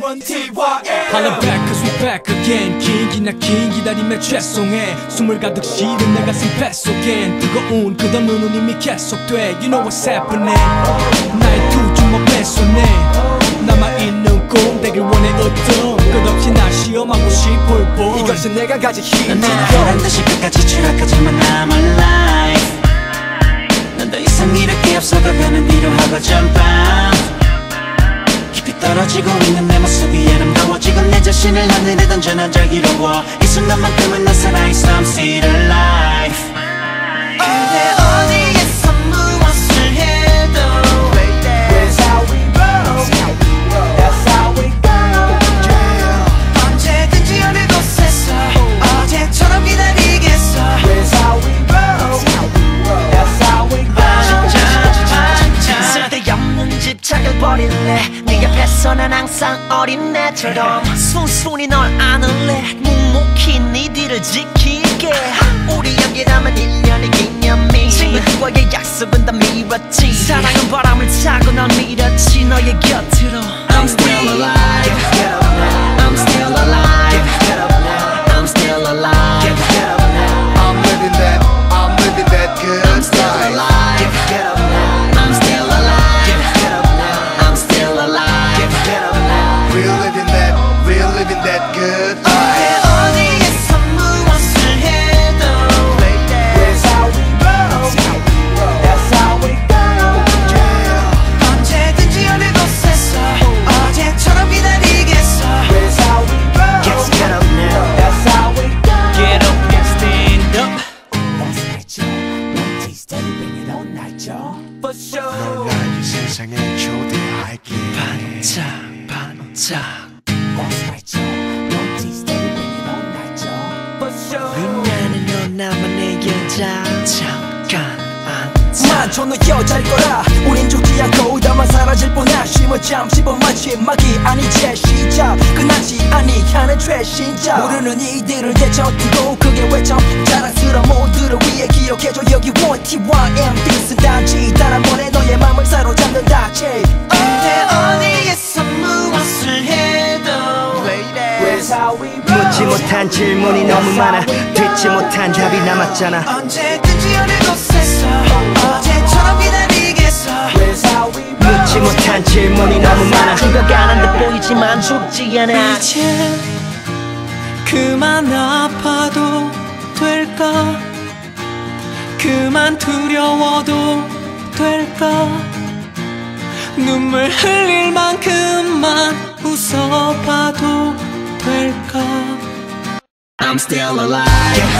Holla back cause we back again. 긴기나 긴 기다림에 죄송해. 숨을 가득 실은 내 가슴 뱃속엔. 뜨거운 그던 눈은 이미 계속돼. You know what's happening. 나의 두 주먹 뺏어내 남아있는 꿈 되길 원해 어떤 끝없이 날 시험하고 싶을 뿐. 이것은 내가 가진 힘넌 보란 듯이 끝까지 추락하지만 I'm alive. 넌더 이상 이렇게 앞서가가는 뒤로 하고 jump out 떨어지고 있는 내 모습이 아름다워지고 내 자신을 하늘에 던져 난 자기로워 이 순간만큼은 난 살아있어. I'm still alive. 그대 네 옆에서 난 항상 어린애처럼 순순히 널 안을래. 묵묵히 네 뒤를 지킬게. 우리 연기라면 1년의 기념일. 친구들과의 약속은 다 미뤘지. 사랑은 바람을 타고 널 Night, y'all. For sure. 날이 세상에 초대할게. 반짝 반짝. That's right. For sure. 나는 너 나만의 여자. 잠깐 앉아. 너 여자일 거라 최신작 모르는 이들을 제쳐두고 그게 왜참 자랑스러운 모두를 위해 기억해줘. 여기 원TYMB 쓴다지 단 한 번에 너의 맘을 사로잡는다지 근데 어디에서 무엇을 해도 묻지 못한 질문이 너무 많아. 듣지 못한 답이 남았잖아. 언제든지 어느 곳에서 어제처럼 기다리겠어. 묻지 못한 질문이 너무 많아. 죽어가는 듯 보이지만 죽지 않아 그만 아파도 될까? 그만 두려워도 될까? 눈물 흘릴 만큼만 웃어봐도 될까? I'm still alive